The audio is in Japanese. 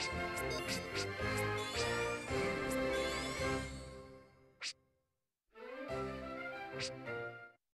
you